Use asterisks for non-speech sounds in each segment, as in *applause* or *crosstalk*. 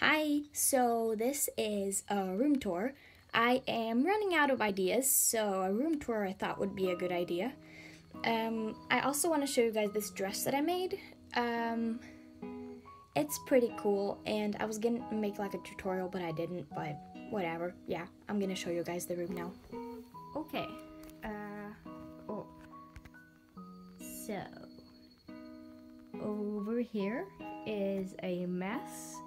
Hi, so this is a room tour. I am running out of ideas, so a room tour I thought would be a good idea. Um, I also want to show you guys this dress that I made. Um, it's pretty cool, and I was gonna make like a tutorial, but I didn't, but whatever. Yeah, I'm gonna show you guys the room now. Okay, uh, oh. So, over here is a mess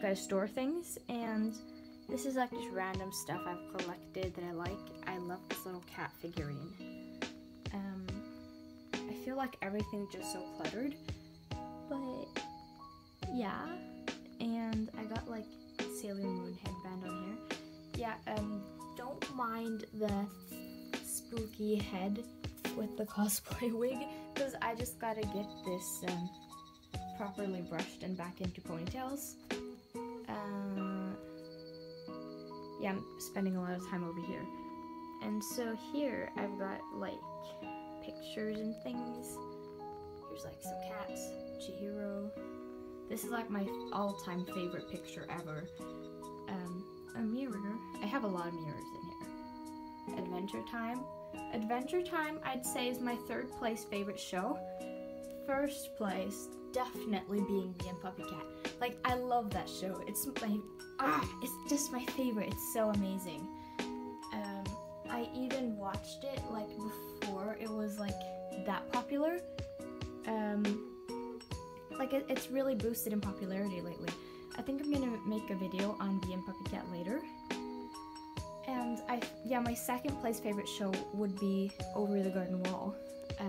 gotta store things and this is like just random stuff I've collected that I like. I love this little cat figurine. Um, I feel like everything's just so cluttered, but yeah. And I got like Sailor Moon headband on here. Yeah, um, don't mind the spooky head with the *laughs* cosplay wig because I just gotta get this um, properly brushed and back into ponytails. Yeah, I'm spending a lot of time over here. And so here I've got like pictures and things. Here's like some cats, Chihiro. This is like my all-time favorite picture ever. Um, a mirror. I have a lot of mirrors in here. Adventure Time. Adventure Time, I'd say, is my third place favorite show. First place, definitely being Bee and Puppy Cat. Like, I love that show. It's my ah, it's just my favorite. It's so amazing. Um, I even watched it like before it was like that popular. Um, like it, it's really boosted in popularity lately. I think I'm gonna make a video on Bee and Puppy Cat later. And I, yeah, my second place favorite show would be Over the Garden Wall. Uh,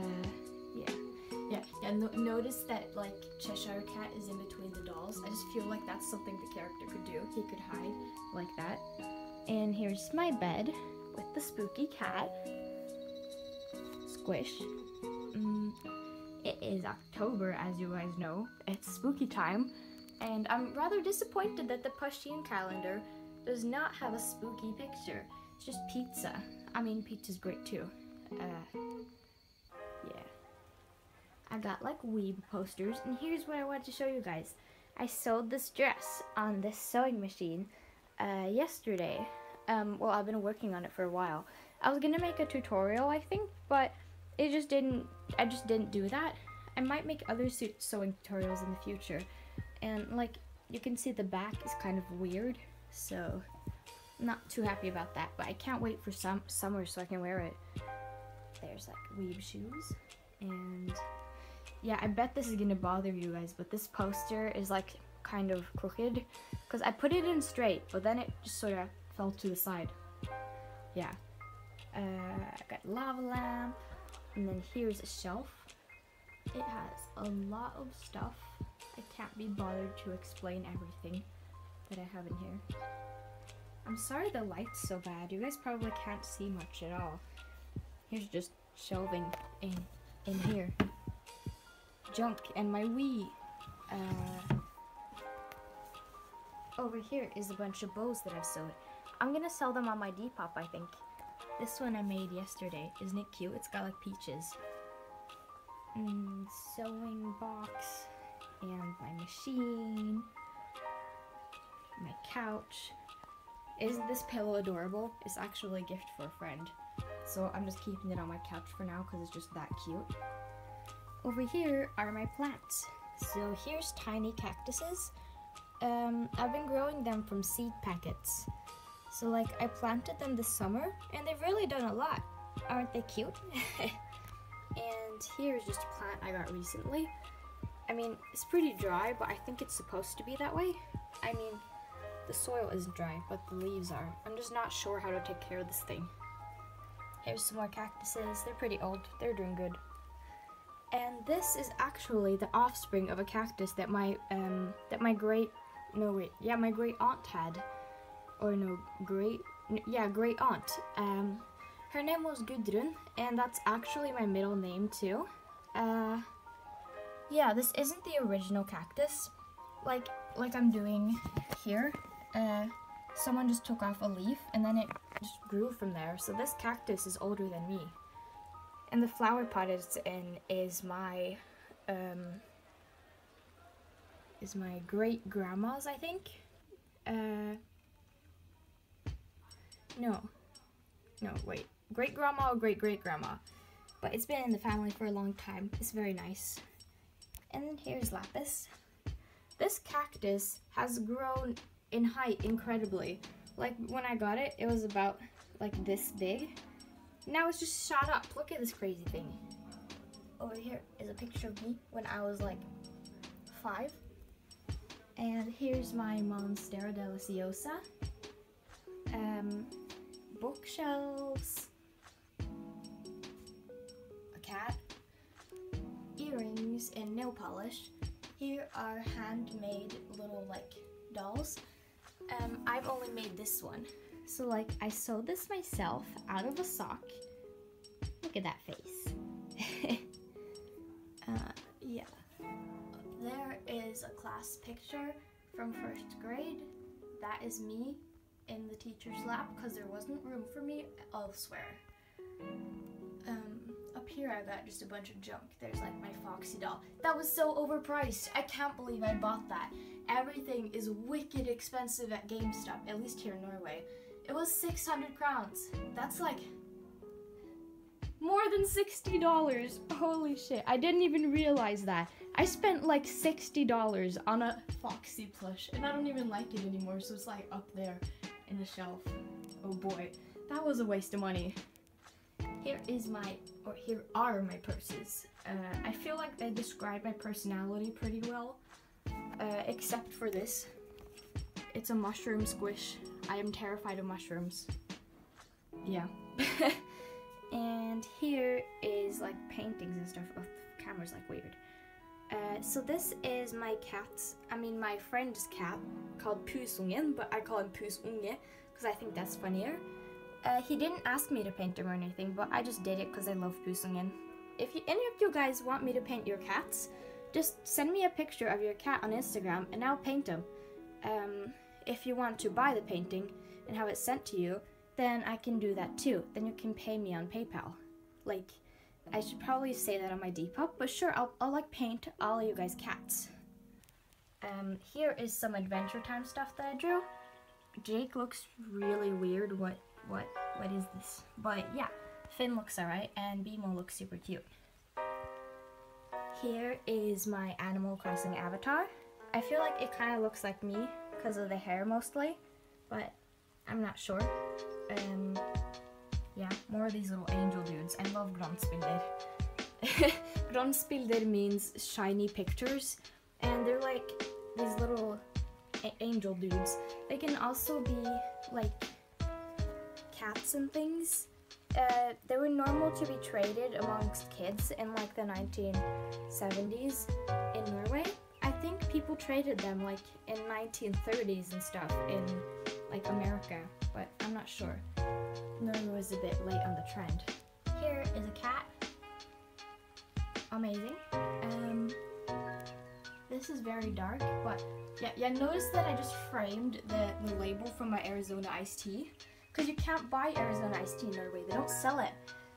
yeah. Notice that like Cheshire Cat is in between the dolls. I just feel like that's something the character could do. He could hide like that. And here's my bed with the spooky cat. Squish. Mm, it is October, as you guys know. It's spooky time. And I'm rather disappointed that the Pusheen calendar does not have a spooky picture. It's just pizza. I mean, pizza's great too. Uh, I got like weeb posters and here's what I wanted to show you guys. I sewed this dress on this sewing machine uh, yesterday. Um, well, I've been working on it for a while. I was gonna make a tutorial, I think, but it just didn't, I just didn't do that. I might make other sewing tutorials in the future. And like, you can see the back is kind of weird, so not too happy about that, but I can't wait for some summer so I can wear it. There's like weeb shoes and yeah, I bet this is gonna bother you guys, but this poster is like kind of crooked because I put it in straight, but then it just sort of fell to the side. Yeah. Uh, I got lava lamp, and then here's a shelf. It has a lot of stuff. I can't be bothered to explain everything that I have in here. I'm sorry the light's so bad. You guys probably can't see much at all. Here's just shelving in in here junk and my Wii. Uh, over here is a bunch of bows that I've sewed. I'm gonna sell them on my Depop, I think. This one I made yesterday. Isn't it cute? It's got like peaches. Mm, sewing box and my machine, my couch. Isn't this pillow adorable? It's actually a gift for a friend. So I'm just keeping it on my couch for now because it's just that cute. Over here are my plants. So here's tiny cactuses. Um, I've been growing them from seed packets. So like I planted them this summer and they've really done a lot. Aren't they cute? *laughs* and here's just a plant I got recently. I mean, it's pretty dry, but I think it's supposed to be that way. I mean, the soil isn't dry, but the leaves are. I'm just not sure how to take care of this thing. Here's some more cactuses. They're pretty old. They're doing good. And this is actually the offspring of a cactus that my um that my great no wait yeah my great aunt had, or no great yeah great aunt. Um, her name was Gudrun, and that's actually my middle name too. Uh, yeah, this isn't the original cactus, like like I'm doing here. Uh, someone just took off a leaf and then it just grew from there. So this cactus is older than me. And the flower pot it's in is my, um, is my great grandma's, I think. Uh, no, no, wait, great grandma or great great grandma. But it's been in the family for a long time. It's very nice. And here's Lapis. This cactus has grown in height incredibly. Like when I got it, it was about like this big. Now it's just shot up. Look at this crazy thing. Over here is a picture of me when I was like five. And here's my Monstera deliciosa. Um, bookshelves. A cat. Earrings and nail polish. Here are handmade little like dolls. Um, I've only made this one. So like I sewed this myself out of a sock. Look at that face. *laughs* uh, yeah. There is a class picture from first grade. That is me in the teacher's lap because there wasn't room for me elsewhere. Um, up here I got just a bunch of junk. There's like my Foxy doll. That was so overpriced. I can't believe I bought that. Everything is wicked expensive at GameStop, at least here in Norway. It was 600 crowns. That's like more than $60. Holy shit. I didn't even realize that. I spent like $60 on a Foxy plush and I don't even like it anymore, so it's like up there in the shelf. Oh boy, that was a waste of money. Here is my, or here are my purses. Uh, I feel like they describe my personality pretty well, uh, except for this. It's a mushroom squish. I am terrified of mushrooms. Yeah. *laughs* and here is like paintings and stuff. Oh, the camera's like weird. Uh, so this is my cat's, I mean my friend's cat called Pusungen, but I call him Pusunge because I think that's funnier. Uh, he didn't ask me to paint him or anything, but I just did it because I love Pusungen. If you, any of you guys want me to paint your cats, just send me a picture of your cat on Instagram and I'll paint him. Um, if you want to buy the painting and have it sent to you, then I can do that too. Then you can pay me on PayPal. Like, I should probably say that on my Depop, but sure, I'll, I'll like paint all you guys' cats. Um, here is some Adventure Time stuff that I drew. Jake looks really weird. What, what, what is this? But yeah, Finn looks alright, and BMO looks super cute. Here is my Animal Crossing avatar. I feel like it kind of looks like me because of the hair mostly, but I'm not sure. Um, yeah, more of these little angel dudes. I love glansbilder. glansbilder *laughs* means shiny pictures, and they're like these little angel dudes. They can also be like cats and things. Uh, they were normal to be traded amongst kids in like the 1970s in Norway. I think people traded them like in 1930s and stuff in like America, but I'm not sure. Norway was a bit late on the trend. Here is a cat. Amazing. Um, this is very dark, but yeah, yeah. Notice that I just framed the, the label from my Arizona iced tea, because you can't buy Arizona iced tea in Norway. They don't sell it.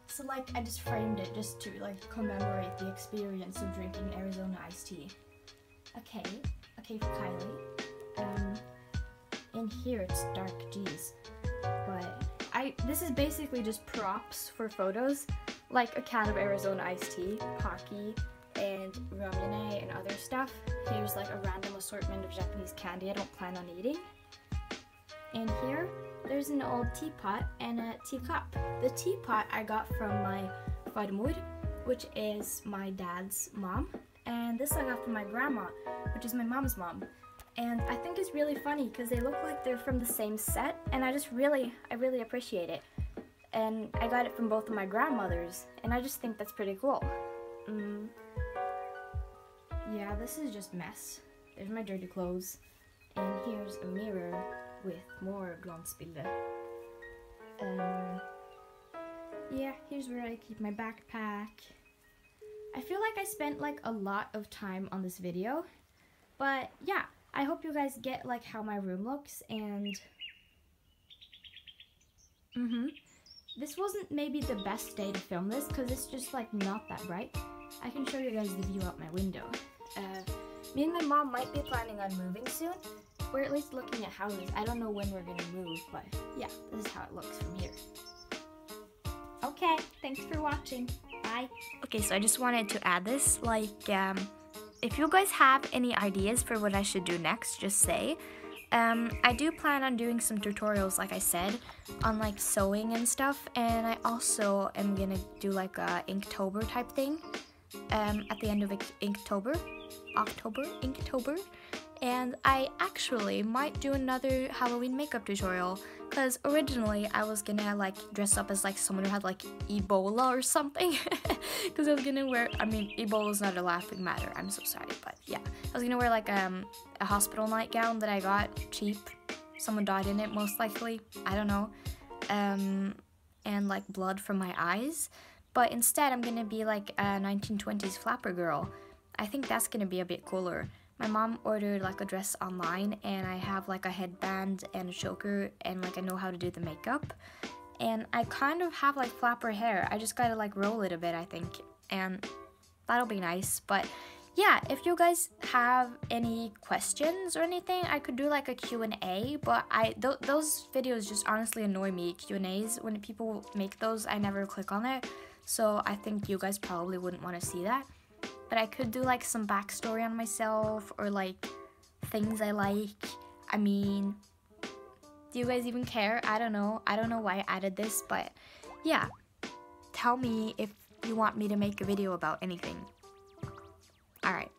So like, I just framed it just to like commemorate the experience of drinking Arizona iced tea. Okay, okay for Kylie. Um, in here it's dark, jeez. But I this is basically just props for photos, like a can of Arizona iced tea, Pocky, and ramune and other stuff. Here's like a random assortment of Japanese candy I don't plan on eating. And here, there's an old teapot and a teacup. The teapot I got from my farmor, which is my dad's mom, and this I got from my grandma, which is my mom's mom. And I think it's really funny because they look like they're from the same set, and I just really, I really appreciate it. And I got it from both of my grandmothers, and I just think that's pretty cool. Mm. Yeah, this is just mess. There's my dirty clothes, and here's a mirror with more glansbilder. Um, yeah, here's where I keep my backpack. I feel like I spent like a lot of time on this video, but yeah, I hope you guys get like how my room looks and mm-hmm. This wasn't maybe the best day to film this because it's just like not that bright. I can show you guys the view out my window. Uh, Me and my mom might be planning on moving soon. We're at least looking at houses. I don't know when we're gonna move, but yeah, this is how it looks from here. Okay, thanks for watching. Bye. Okay, so I just wanted to add this. Like, um, if you guys have any ideas for what I should do next, just say. Um, I do plan on doing some tutorials, like I said, on like sewing and stuff, and I also am gonna do like a Inktober type thing um, at the end of Inktober, October, Inktober, and I actually might do another Halloween makeup tutorial because originally I was gonna like dress up as like someone who had like Ebola or something. *laughs* Because I was gonna wear I mean Ebola is not a laughing matter I'm so sorry but yeah. I was gonna wear like um, a hospital nightgown that I got cheap. Someone died in it most likely. I don't know. Um, and like blood from my eyes. But instead I'm gonna be like a 1920s flapper girl. I think that's gonna be a bit cooler my mom ordered like a dress online and I have like a headband and a choker and like I know how to do the makeup. And I kind of have like flapper hair. I just gotta like roll it a bit I think and that'll be nice. But yeah, if you guys have any questions or anything, I could do like a Q&A, but I th those videos just honestly annoy me. Q&As, when people make those, I never click on it. So I think you guys probably wouldn't want to see that but I could do like some backstory on myself or like things I like. I mean, do you guys even care? I don't know. I don't know why I added this, but yeah. Tell me if you want me to make a video about anything. Alright.